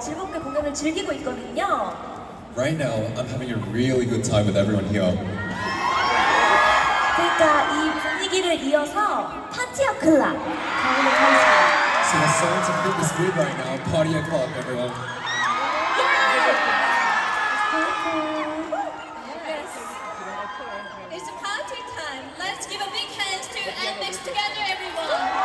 즐겁게 공연을 즐기고 있거든요. Right now, I'm having a really good time with everyone here. 그러니까 이 분위기를 이어서 파티어 클럽 So the songs are fit is good right now. Party o'clock, everyone. It's party time. Let's give a big hand to and together, everyone.